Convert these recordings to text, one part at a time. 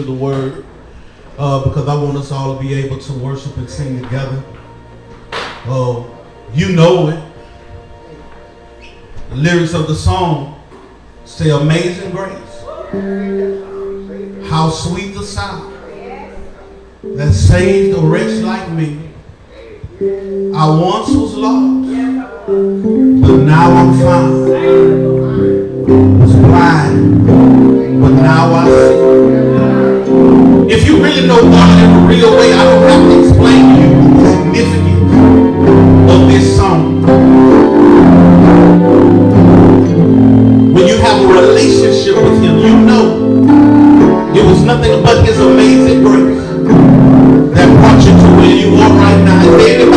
into the word. Uh, because I want us all to be able to worship and sing together. Uh, you know it. The lyrics of the song say, Amazing Grace. How sweet the sound that saved a wretch like me. I once was lost, but now I'm found. Was blind, but now I see. If you really know God in a real way, I don't have to explain to you the significance of this song. When you have a relationship with Him, you know it was nothing but His amazing grace that brought you to where you are right now.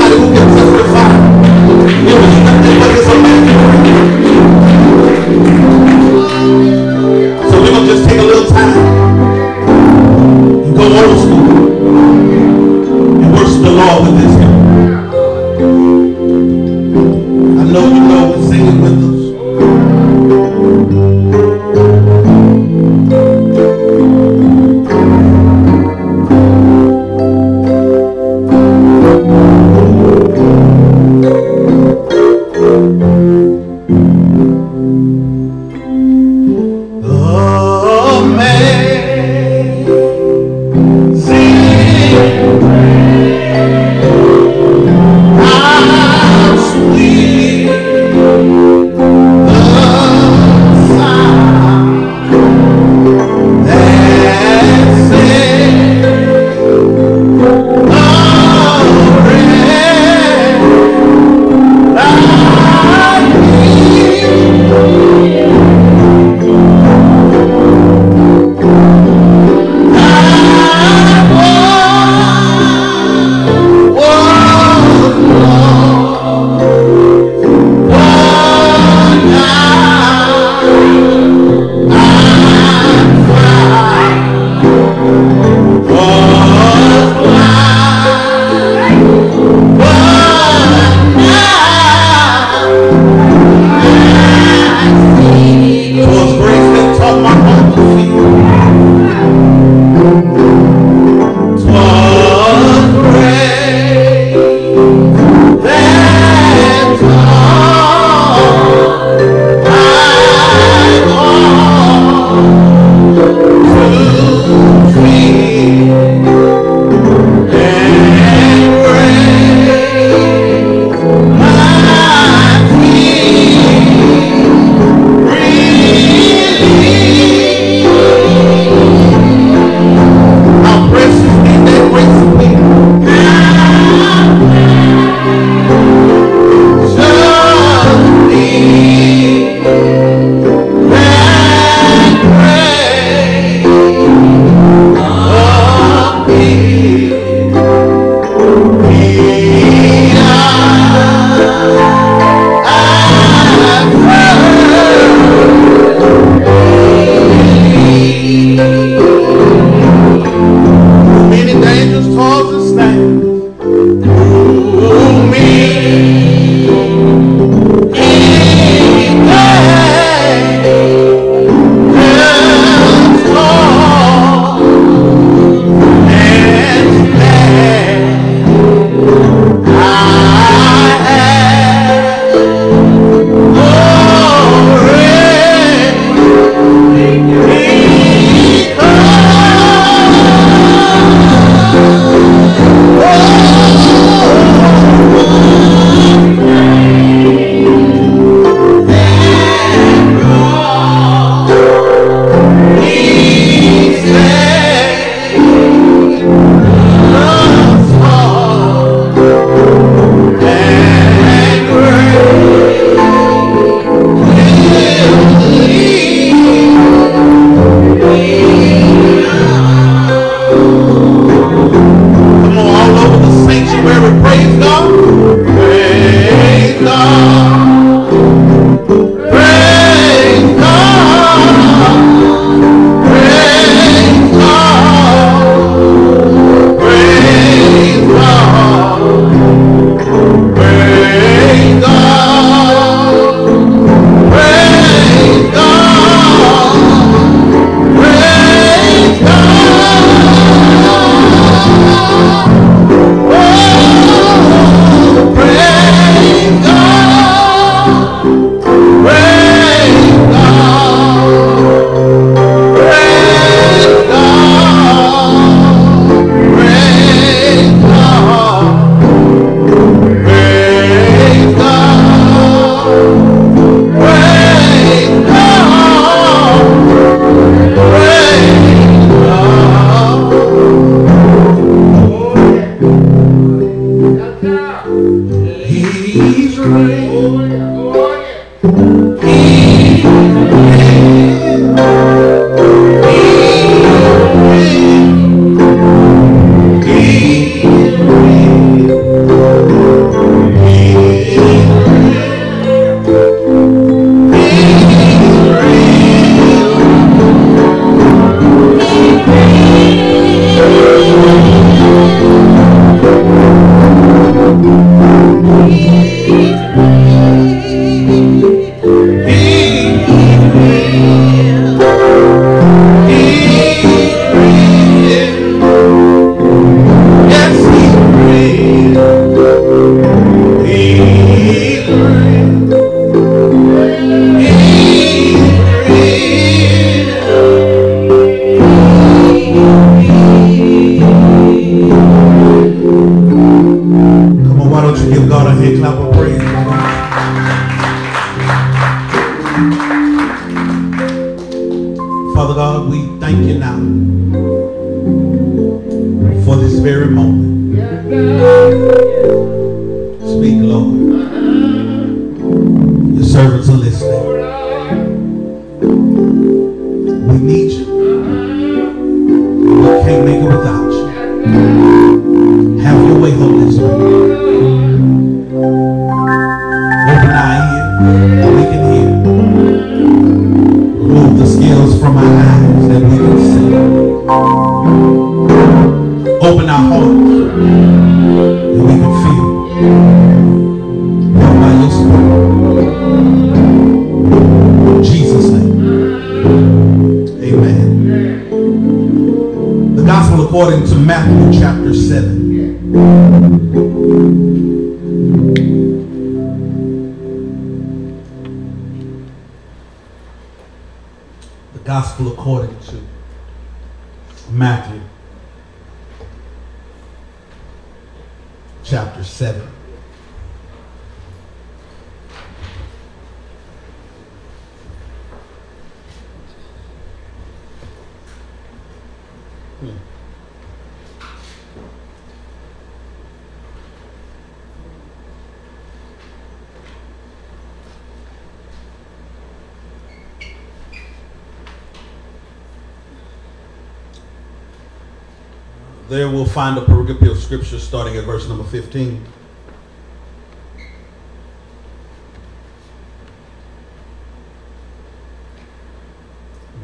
find a pericope of scripture starting at verse number 15.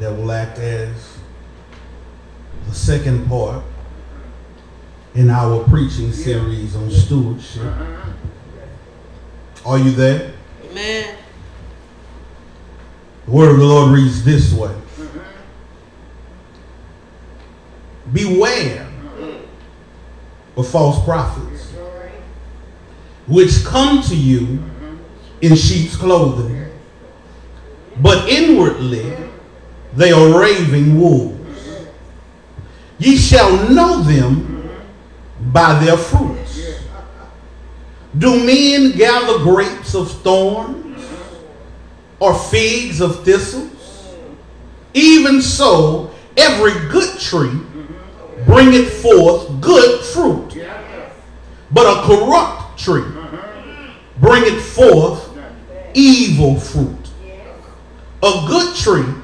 That will act as the second part in our preaching series on stewardship. Are you there? Amen. The word of the Lord reads this way Beware false prophets, which come to you in sheep's clothing, but inwardly they are raving wolves. Ye shall know them by their fruits. Do men gather grapes of thorns or figs of thistles? Even so, every good tree bringeth forth good fruit, but a corrupt tree bringeth forth evil fruit. A good tree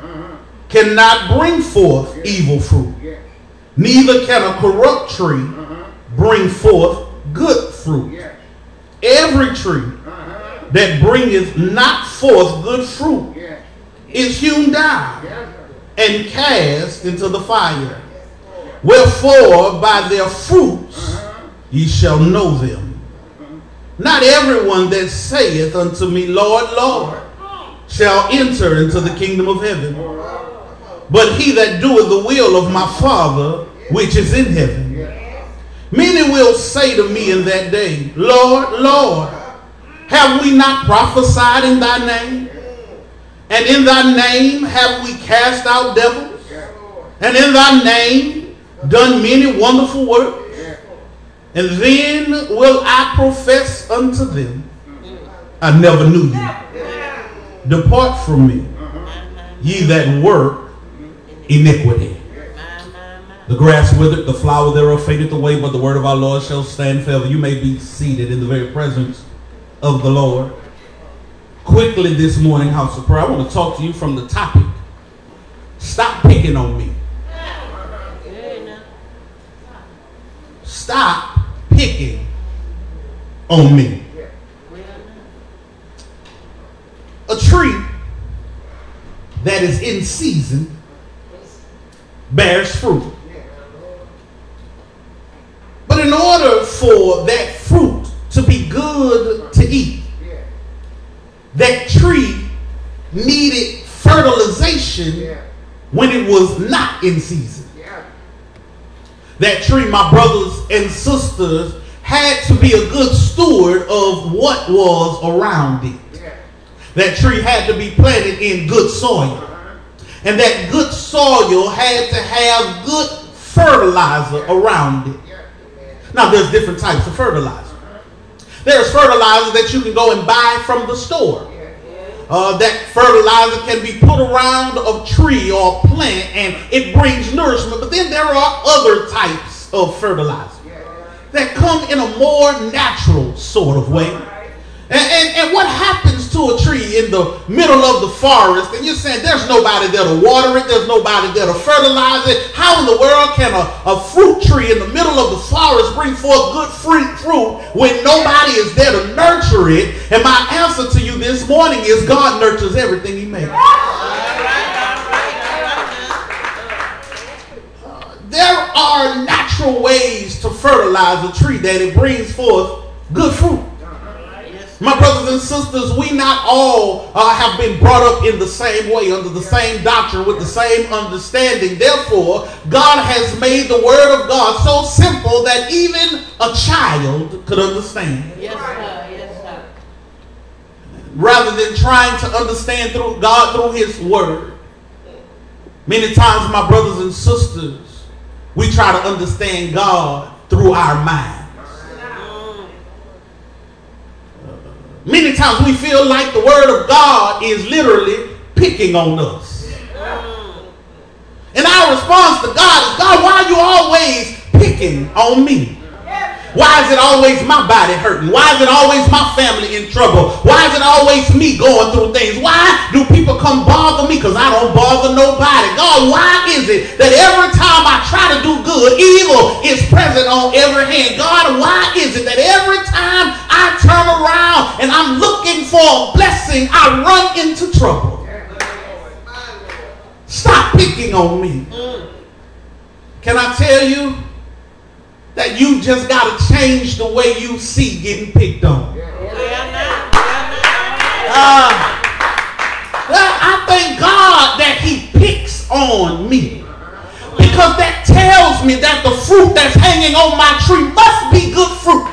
cannot bring forth evil fruit, neither can a corrupt tree bring forth good fruit. Every tree that bringeth not forth good fruit is hewn down and cast into the fire. Wherefore, by their fruits ye shall know them. Not everyone that saith unto me, Lord, Lord, shall enter into the kingdom of heaven, but he that doeth the will of my Father which is in heaven. Many will say to me in that day, Lord, Lord, have we not prophesied in thy name? And in thy name have we cast out devils? And in thy name done many wonderful works? And then will I profess unto them, I never knew you. Depart from me, ye that work iniquity. The grass withered, the flower thereof fadeth away, but the word of our Lord shall stand forever. You may be seated in the very presence of the Lord. Quickly this morning, House of Prayer, I want to talk to you from the topic. Stop picking on me. Stop picking on me. A tree that is in season bears fruit. But in order for that fruit to be good to eat, that tree needed fertilization when it was not in season. That tree, my brothers and sisters, had to be a good steward of what was around it. That tree had to be planted in good soil. And that good soil had to have good fertilizer around it. Now, there's different types of fertilizer. There's fertilizer that you can go and buy from the store. Uh, that fertilizer can be put around a tree or a plant and it brings nourishment. But then there are other types of fertilizer that come in a more natural sort of way. And, and, and, what happens to a tree in the middle of the forest? And you're saying there's nobody there to water it, there's nobody there to fertilize it. How in the world can a, a fruit tree in the middle of the forest bring forth good fruit, fruit when nobody is there to nurture it? And my answer to you this morning is God nurtures everything He makes. there are natural ways to fertilize a tree that it brings forth good fruit. My brothers and sisters, we not all uh, have been brought up in the same way, under the same doctrine, with the same understanding. Therefore, God has made the Word of God so simple that even a child could understand. Yes, sir. Yes, sir. Rather than trying to understand through God through His Word. Many times, my brothers and sisters, we try to understand God through our mind. Many times we feel like the word of God is literally picking on us. And our response to God is, God, why are you always picking on me? Why is it always my body hurting? Why is it always my family in trouble? Why is it always me going through things? Why do people come bother me? Because I don't bother nobody. God, why is it that every time I try to do good, evil is present on every hand? God, why is it that every time I turn around and I'm looking for a blessing, I run into trouble? Stop picking on me. Mm. Can I tell you? That you just got to change the way you see getting picked on. Uh, I thank God that he picks on me. Because that tells me that the fruit that's hanging on my tree must be good fruit.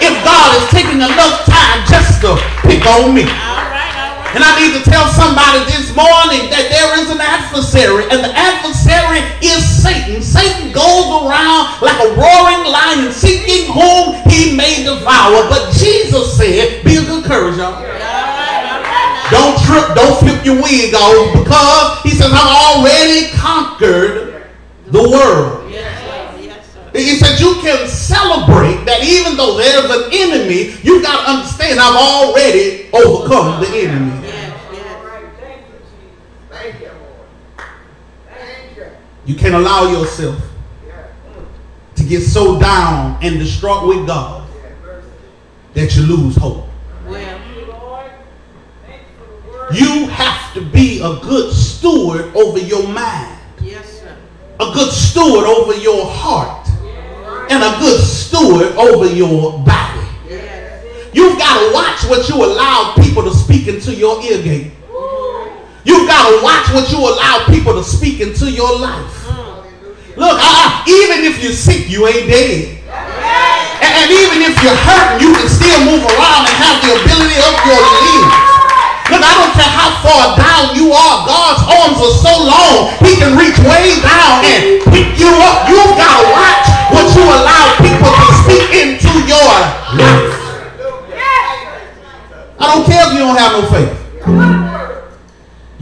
If God is taking enough time just to pick on me. And I need to tell somebody this morning that there is an adversary, and the adversary is Satan. Satan goes around like a roaring lion seeking whom he may devour. But Jesus said, Be of good courage, y'all. Don't trip, don't flip your wig off because he says, I've already conquered the world. He said you can celebrate that even though there's an enemy, you got to understand I've already overcome the enemy. You can't allow yourself to get so down and distraught with God that you lose hope. You have to be a good steward over your mind. A good steward over your heart. And a good steward over your body. You've got to watch what you allow people to speak into your ear gate. Got to watch what you allow people to speak into your life. Look, uh, even if you're sick, you ain't dead. And, and even if you're hurting, you can still move around and have the ability of your limbs. Look, I don't care how far down you are. God's arms are so long, he can reach way down and pick you up. You've got to watch what you allow people to speak into your life. I don't care if you don't have no faith.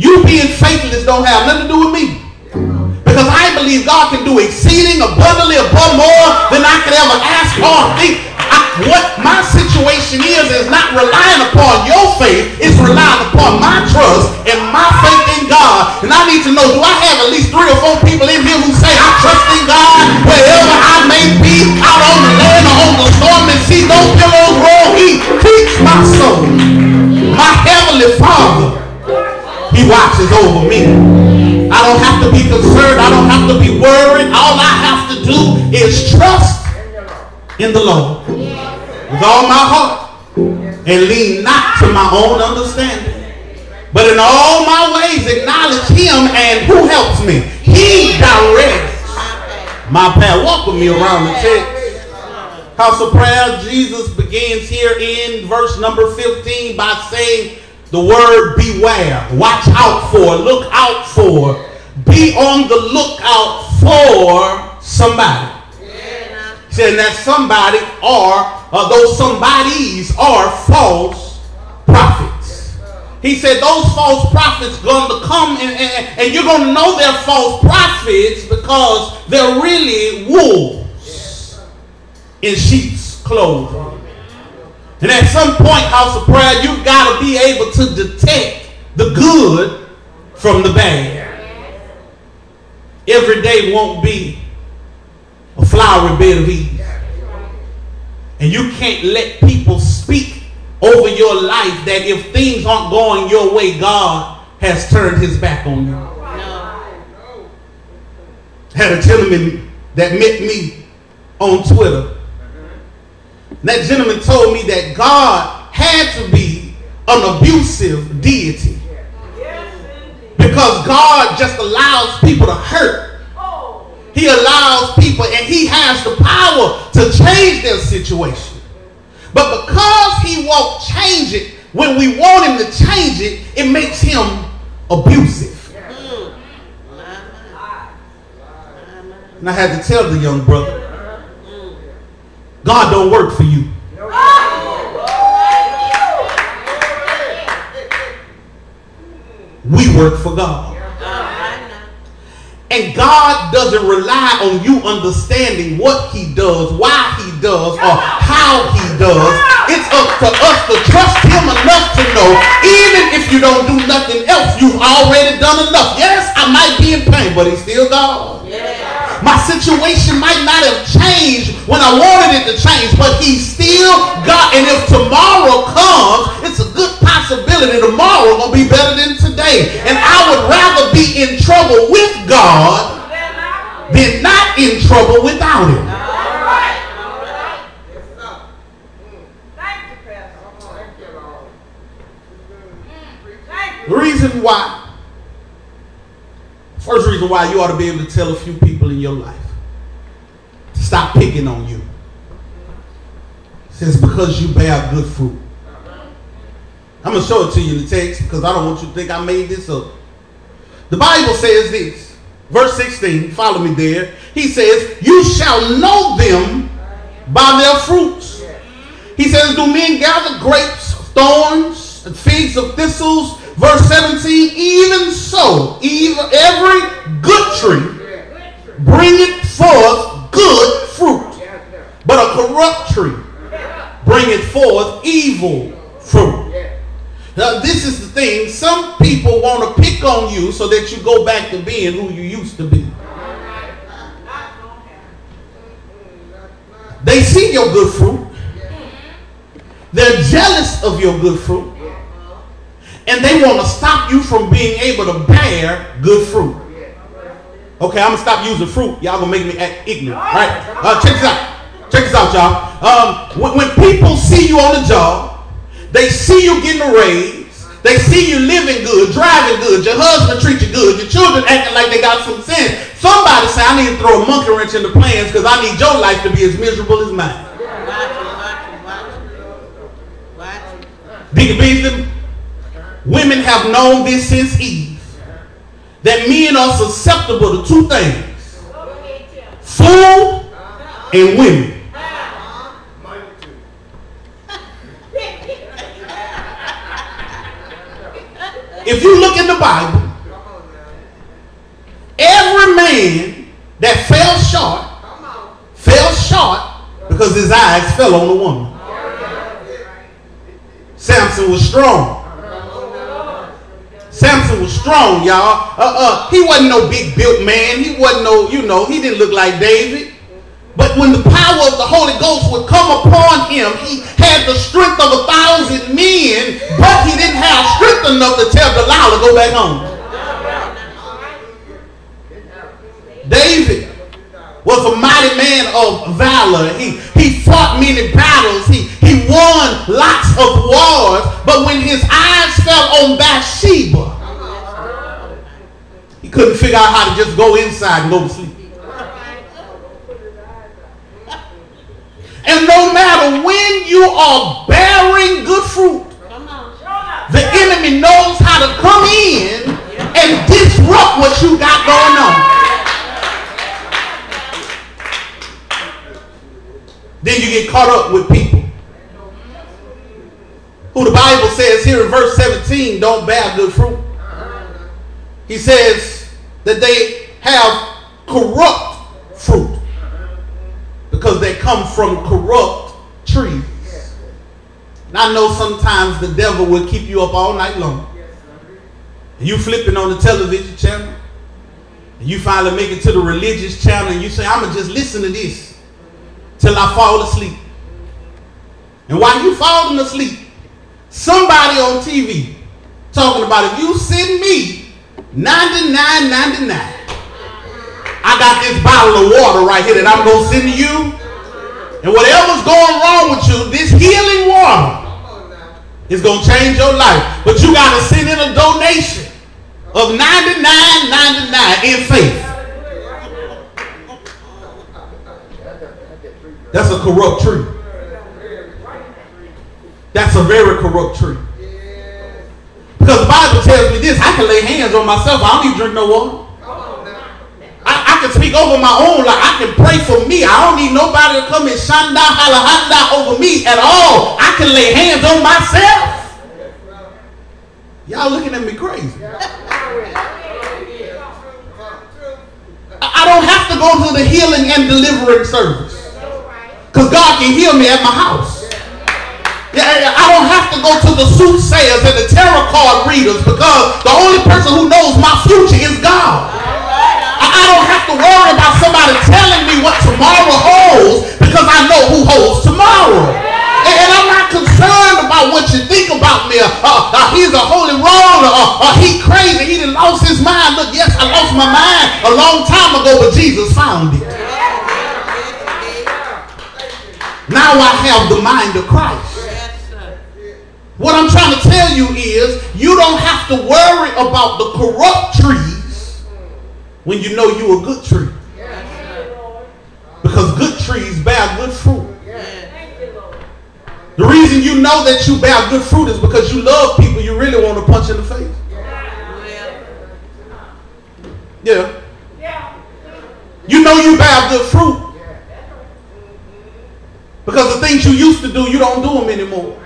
You being faithless don't have nothing to do with me. Because I believe God can do exceeding abundantly above more than I could ever ask or think. I, what my situation is is not relying upon your faith. It's relying upon my trust and my faith in God. And I need to know, do I have at least three or four people in here who say, I trust in God wherever I may be, out on the land or on the storm and see those pillows roll, he keeps my soul. My heavenly Father he watches over me. I don't have to be concerned. I don't have to be worried. All I have to do is trust in the Lord with all my heart and lean not to my own understanding. But in all my ways acknowledge him and who helps me? He directs my path. Walk with me around the text. House of prayer, Jesus begins here in verse number 15 by saying, the word beware, watch out for, look out for, be on the lookout for somebody. Saying that somebody or uh, those somebodies are false prophets. He said those false prophets going to come and, and, and you're going to know they're false prophets because they're really wolves in sheep's clothing. And at some point, house of prayer, you've got to be able to detect the good from the bad. Every day won't be a flowery bed of ease. And you can't let people speak over your life that if things aren't going your way, God has turned his back on you. Had a gentleman that met me on Twitter. That gentleman told me that God had to be an abusive deity. Because God just allows people to hurt. He allows people and he has the power to change their situation. But because he won't change it when we want him to change it, it makes him abusive. Mm. And I had to tell the young brother, God don't work for you. We work for God. And God doesn't rely on you understanding what he does, why he does, or how he does. It's up to us to trust him enough to know, even if you don't do nothing else, you've already done enough. Yes, I might be in pain, but he's still God. My situation might not have changed when I wanted it to change, but he's still God. And if tomorrow comes, it's a good possibility tomorrow will be better than today. And I would rather be in trouble with God than not in trouble without him. The reason why, first reason why you ought to be able to tell a few people in your life to stop picking on you. It says because you bear good fruit. I'm going to show it to you in the text because I don't want you to think I made this up. The Bible says this, verse 16, follow me there. He says, You shall know them by their fruits. He says, Do men gather grapes thorns and figs of thistles? Verse 17, even so, even every good tree bringeth forth good fruit, but a corrupt tree bringeth forth evil fruit. Now, this is the thing. Some people want to pick on you so that you go back to being who you used to be. They see your good fruit. They're jealous of your good fruit. And they want to stop you from being able to bear good fruit. Okay, I'm to stop using fruit. Y'all going to make me act ignorant. Right? Uh, check this out. Check this out, y'all. Um, when, when people see you on the job, they see you getting a raise. They see you living good, driving good. Your husband treats you good. Your children acting like they got some sense. Somebody say, I need to throw a monkey wrench in the plans because I need your life to be as miserable as mine. Deacon Beasley, women have known this since Eve. That men are susceptible to two things. Food and women. if you look in the Bible, every man that fell short fell short because his eyes fell on the woman. Samson was strong. Samson was strong, y'all. Uh, uh, he wasn't no big built man. He wasn't no, you know, he didn't look like David. But when the power of the Holy Ghost would come upon him, he had the strength of a thousand men, but he didn't have strength enough to tell Delilah to go back home. David was a mighty man of valor. He, he fought many battles. He, he won lots of wars. But when his eyes fell on Bathsheba, he couldn't figure out how to just go inside and go to sleep. And no matter when you are bearing good fruit, the enemy knows how to come in and disrupt what you got going on. Then you get caught up with people who the Bible says here in verse 17 don't bear good fruit. He says that they have corrupt fruit because they come from corrupt trees. And I know sometimes the devil will keep you up all night long. And you flipping on the television channel. And you finally make it to the religious channel and you say, I'm going to just listen to this till I fall asleep. And while you falling asleep, somebody on TV talking about if you send me 99.99, I got this bottle of water right here that I'm going to send to you. And whatever's going wrong with you, this healing water is going to change your life. But you got to send in a donation of 99.99 in faith. That's a corrupt tree. That's a very corrupt tree. Because the Bible tells me this, I can lay hands on myself. I don't even drink no water. I, I can speak over my own life. I can pray for me. I don't need nobody to come and shanda halahanda over me at all. I can lay hands on myself. Y'all looking at me crazy. I don't have to go to the healing and delivering service. Because God can heal me at my house. Yeah, I don't have to go to the soothsayers and the tarot card readers because the only person who knows my future is God. I don't have to worry about somebody telling me what tomorrow holds because I know who holds tomorrow. And I'm not concerned about what you think about me. Uh, uh, he's a holy roller. Uh, uh, he crazy. He lost his mind. Look, yes, I lost my mind a long time ago, but Jesus found it. Now I have the mind of Christ. What I'm trying to tell you is you don't have to worry about the corrupt trees when you know you're a good tree. Because good trees bear good fruit. The reason you know that you bear good fruit is because you love people you really want to punch in the face. Yeah. You know you bear good fruit because the things you used to do, you don't do them anymore.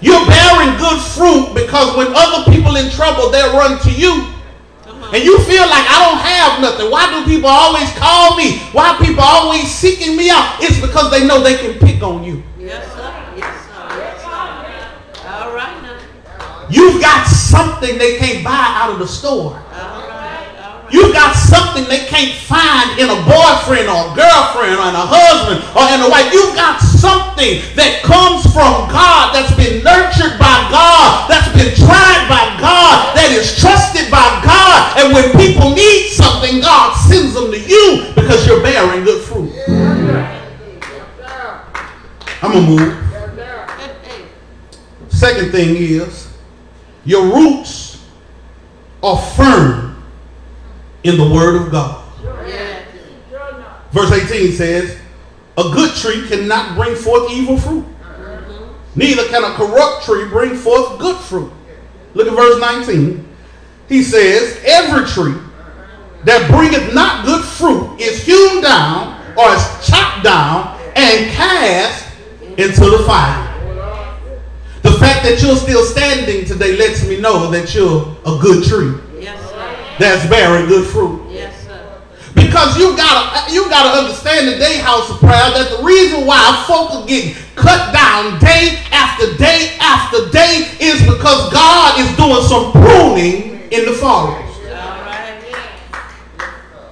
You're bearing good fruit because when other people in trouble, they run to you. And you feel like I don't have nothing. Why do people always call me? Why people always seeking me out? It's because they know they can pick on you. Yes, sir. Yes, sir. Yes, sir. All right now. You've got something they can't buy out of the store. You got something they can't find in a boyfriend or a girlfriend or in a husband or in a wife. You got something that comes from God, that's been nurtured by God, that's been tried by God, that is trusted by God. And when people need something, God sends them to you because you're bearing good fruit. I'm going to move. Second thing is, your roots are firm in the word of God. Verse 18 says, A good tree cannot bring forth evil fruit. Neither can a corrupt tree bring forth good fruit. Look at verse 19. He says, Every tree that bringeth not good fruit is hewn down or is chopped down and cast into the fire. The fact that you're still standing today lets me know that you're a good tree that's bearing good fruit. Yes, sir. Because you gotta you gotta understand the day house of prayer that the reason why folk are getting cut down day after day after day is because God is doing some pruning in the forest.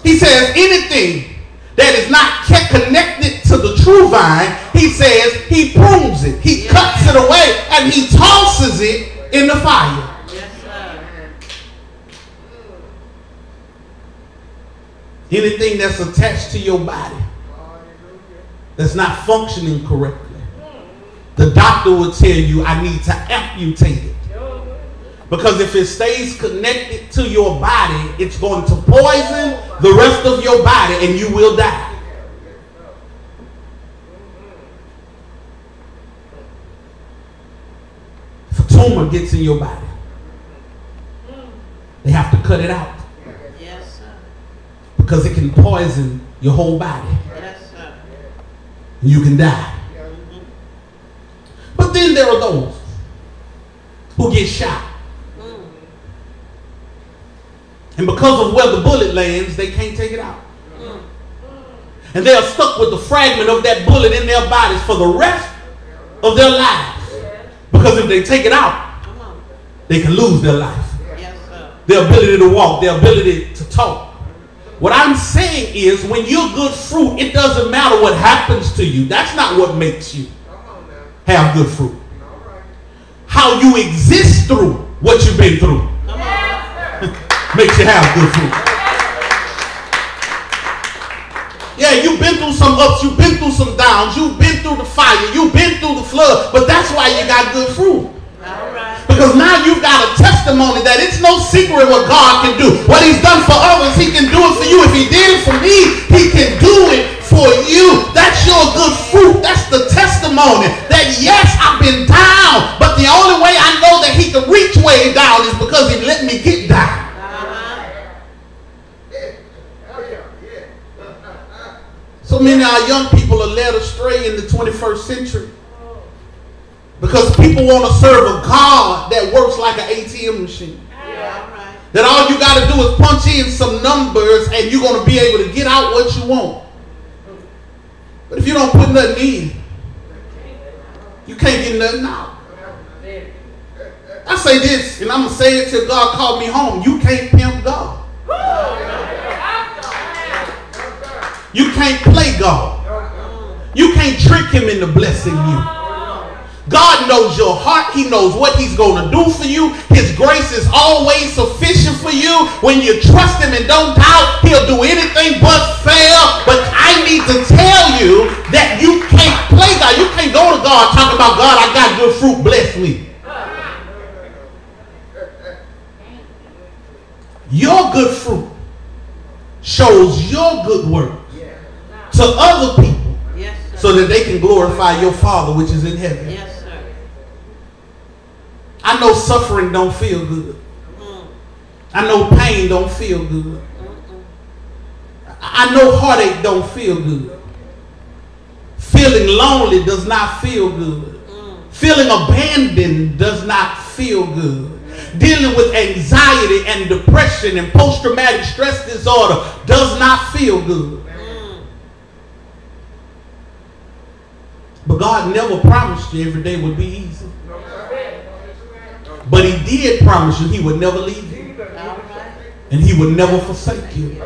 He says anything that is not kept connected to the true vine, he says he prunes it, he cuts it away, and he tosses it in the fire. Anything that's attached to your body that's not functioning correctly. The doctor will tell you, I need to amputate it. Because if it stays connected to your body, it's going to poison the rest of your body and you will die. If a tumor gets in your body, they have to cut it out because it can poison your whole body. Sir. You can die. But then there are those who get shot. And because of where the bullet lands, they can't take it out. And they are stuck with the fragment of that bullet in their bodies for the rest of their lives. Because if they take it out, they can lose their life. Their ability to walk, their ability to talk. What I'm saying is when you're good fruit, it doesn't matter what happens to you. That's not what makes you have good fruit. How you exist through what you've been through makes you have good fruit. Yeah, you've been through some ups, you've been through some downs, you've been through the fire, you've been through the flood, but that's why you got good fruit. Because now you've got a testimony that it's no secret what God can do. What he's done for others, he can do it for you. If he did it for me, he can do it for you. That's your good fruit. That's the testimony that yes, I've been down, but the only way I know that he can reach way down is because he let me get down. So many of our young people are led astray in the 21st century. Because people want to serve a God that works like an ATM machine. Yeah, That all you got to do is punch in some numbers and you're going to be able to get out what you want. But if you don't put nothing in, you can't get nothing out. I say this, and I'm going to say it till God called me home. You can't pimp God. You can't play God. You can't trick him into blessing you. God knows your heart. He knows what he's going to do for you. His grace is always sufficient for you. When you trust him and don't doubt, he'll do anything but fail. But I need to tell you that you can't play God. You can't go to God talking about, God, I got good fruit. Bless me. Your good fruit shows your good work to other people so that they can glorify your Father which is in heaven. Yes. I know suffering don't feel good. I know pain don't feel good. I know heartache don't feel good. Feeling lonely does not feel good. Feeling abandoned does not feel good dealing with anxiety and depression and post-traumatic stress disorder does not feel good. But God never promised you every day would be easy. But he did promise you he would never leave you. And he would never forsake you.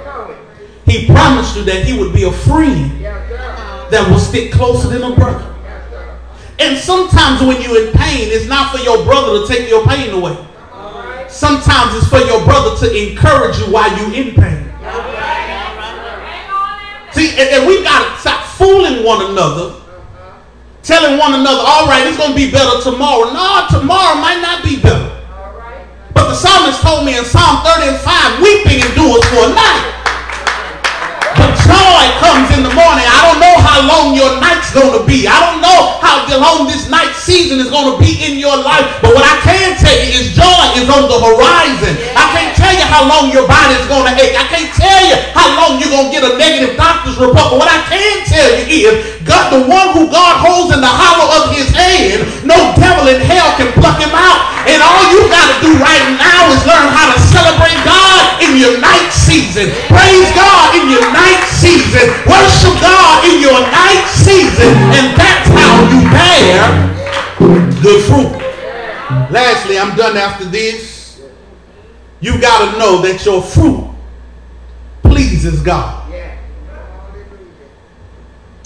He promised you that he would be a friend that will stick closer than a brother. And sometimes when you're in pain, it's not for your brother to take your pain away. Sometimes it's for your brother to encourage you while you're in pain. See, and, and we've got to stop fooling one another telling one another, all right, it's going to be better tomorrow. No, tomorrow might not be better. But the psalmist told me in Psalm 30 and 5, weeping endures for a night. Joy comes in the morning. I don't know how long your night's going to be. I don't know how long this night season is going to be in your life. But what I can tell you is joy is on the horizon. I can't tell you how long your body's going to ache. I can't tell you how long you're going to get a negative doctor's report. But what I can tell you is God, the one who God holds in the hollow of his hand, no devil in hell can pluck him out. And all you got to do right now is learn how to celebrate God in your night season. Praise God in your night season. Worship God in your night season. And that's how you bear good fruit. Lastly, I'm done after this. You got to know that your fruit pleases God.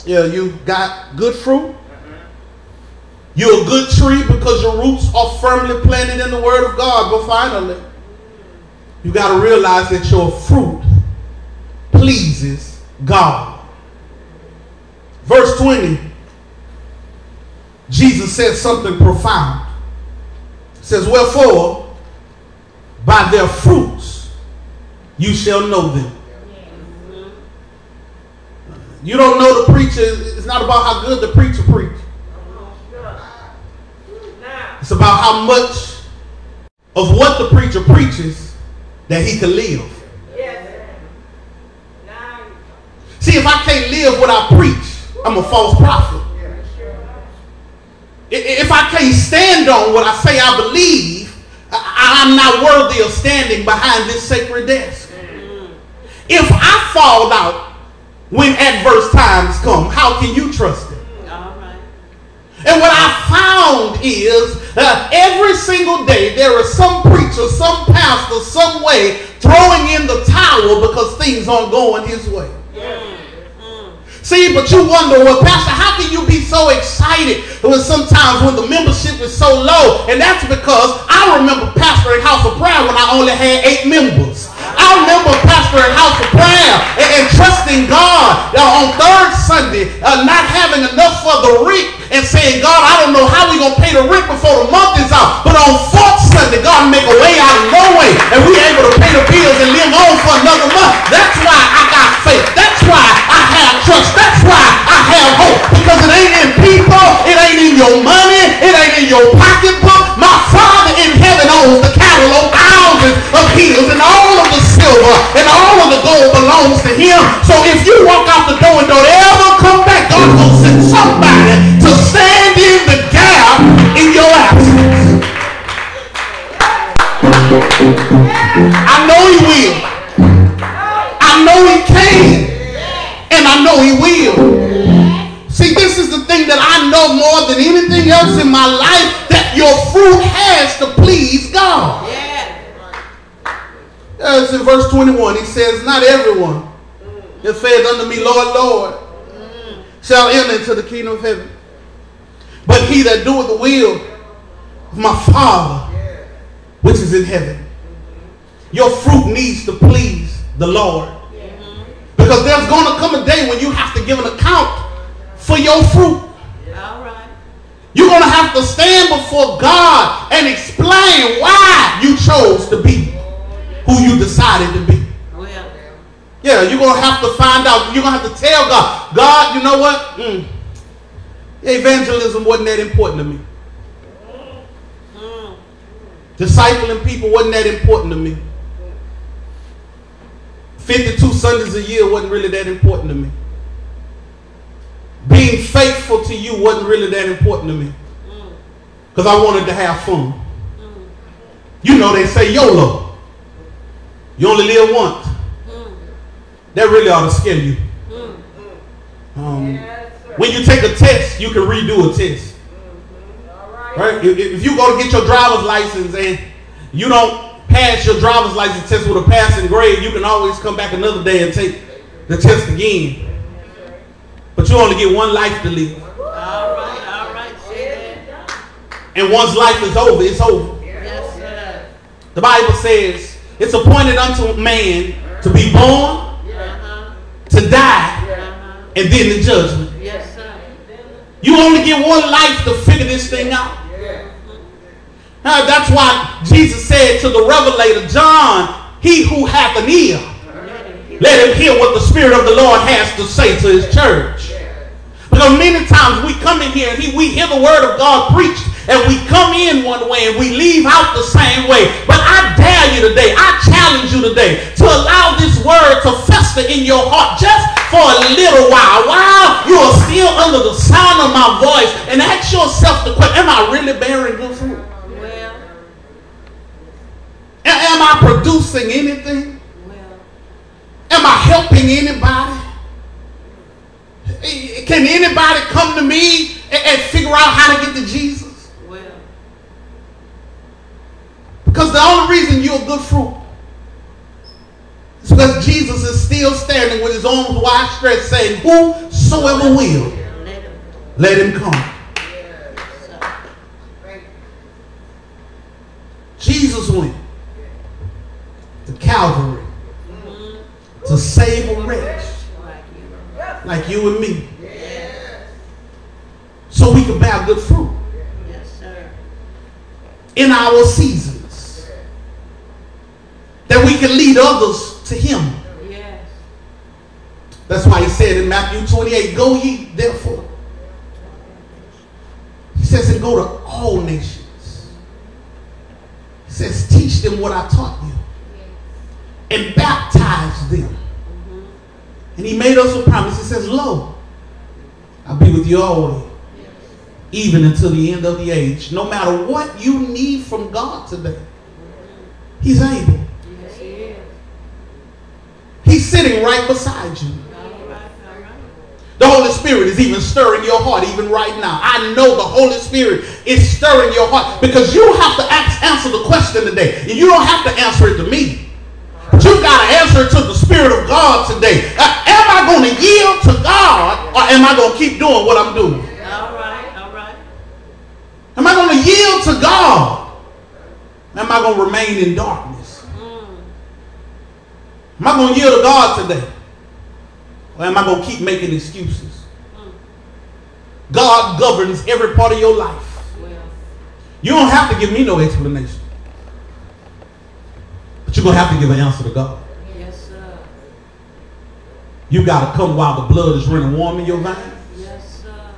Yeah, you got good fruit. You're a good tree because your roots are firmly planted in the Word of God. But finally, you got to realize that your fruit pleases God. Verse 20, Jesus says something profound. says, Wherefore, by their fruits you shall know them. You don't know the preacher. It's not about how good the preacher preaches. It's about how much of what the preacher preaches that he can live. See, if I can't live what I preach, I'm a false prophet. If I can't stand on what I say I believe, I'm not worthy of standing behind this sacred desk. If I fall out when adverse times come, how can you trust it? And what I found is that every single day there is some preacher, some pastor, some way throwing in the towel because things aren't going his way. See, but you wonder, well, Pastor, how can you be so excited when sometimes when the membership is so low? And that's because I remember pastoring House of Prayer when I only had eight members. I remember pastoring House of Prayer and, and trusting God uh, on third Sunday, uh, not having enough for the rent and saying, God, I don't know how we're going to pay the rent before the month is out. But on fourth Sunday, God make a way out of no way. And we're able to verse 21, he says, Not everyone that says unto me, Lord, Lord, shall enter into the kingdom of heaven, but he that doeth the will of my Father which is in heaven. Your fruit needs to please the Lord. Because there's going to come a day when you have to give an account for your fruit. You're going to have to stand before God and explain why you chose to be who you decided to be. Well, Yeah, you're going to have to find out. You're going to have to tell God, God, you know what? Mm, evangelism wasn't that important to me. mm, Discipling people wasn't that important to me. 52 Sundays a year wasn't really that important to me. Being faithful to you wasn't really that important to me. mm, Because I wanted to have fun. mm, You know, they say YOLO. You only live once. mm, That really ought to scare you. mm. Um, when you take a test, you can redo a test. Right? If, if you go to get your driver's license and you don't pass your driver's license test with a passing grade, you can always come back another day and take the test again. But you only get one life to live. All right, all right, say. And once life is over, it's over. Yes. The Bible says it's appointed unto man to be born, to die, and then the judgment. You only get one life to figure this thing out. Uh, that's why Jesus said to the revelator John, He who hath an ear, let him hear what the Spirit of the Lord has to say to his church. Because many times we come in here and he, we hear the word of God preached and we come in one way and we leave out the same way. But I dare you today, I challenge you today to allow this word to fester in your heart just for a little while, while you are still under the sound of my voice and ask yourself the question, am I really bearing good fruit? Well, Am I producing anything? well, Am I helping anybody? Can anybody come to me and, and figure out how to get to Jesus? well. Because the only reason you're good fruit is because Jesus is still standing with his arms wide stretched saying, Whosoever will, Let him, come. Jesus went to Calvary to save a wretch Like you. and me so we can bear good fruit yes, sir. in our seasons. That we can lead others to him. That's why he said in Matthew 28, Go ye therefore. He says, and go to all nations. He says, teach them what I taught you. And baptize them. And he made us a promise. He says, Lo, I'll be with you always, even until the end of the age. No matter what you need from God today, He's able. He's sitting right beside you. The Holy Spirit is even stirring your heart even right now. I know the Holy Spirit is stirring your heart because you have to ask, answer the question today. And you don't have to answer it to me. You got to answer to the Spirit of God today. Uh, am I going to yield to God or am I going to keep doing what I'm doing? All right, all right. Am I going to yield to God? Am I going to remain in darkness? Mm. Am I going to yield to God today? Or am I going to keep making excuses? Mm. God governs every part of your life. Well, You don't have to give me no explanation. You're going to have to give an answer to God. yes, sir. You got to come while the blood is running warm in your veins. Yes, sir.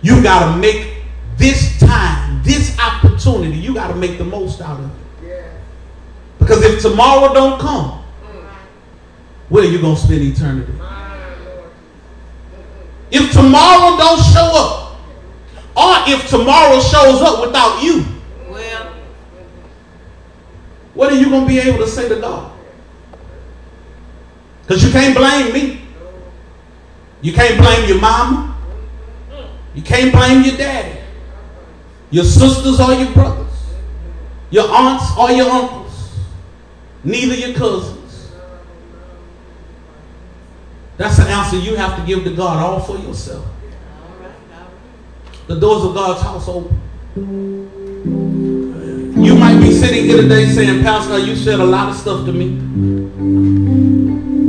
You got to make this time, this opportunity, you got to make the most out of it. Yeah. Because if tomorrow don't come, mm. where are you going to spend eternity? If tomorrow don't show up, or if tomorrow shows up without you, what are you going to be able to say to God? Because you can't blame me. You can't blame your mama. You can't blame your daddy. Your sisters or your brothers. Your aunts or your uncles. Neither your cousins. That's the answer you have to give to God all for yourself. The doors of God's house open. Sitting here today saying, Pastor, you said a lot of stuff to me.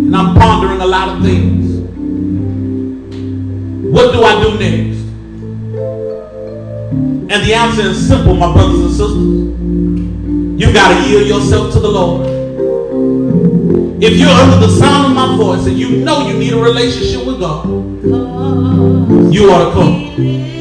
And I'm pondering a lot of things. What do I do next? And the answer is simple, my brothers and sisters. You got to yield yourself to the Lord. If you're under the sound of my voice and you know you need a relationship with God, you ought to come.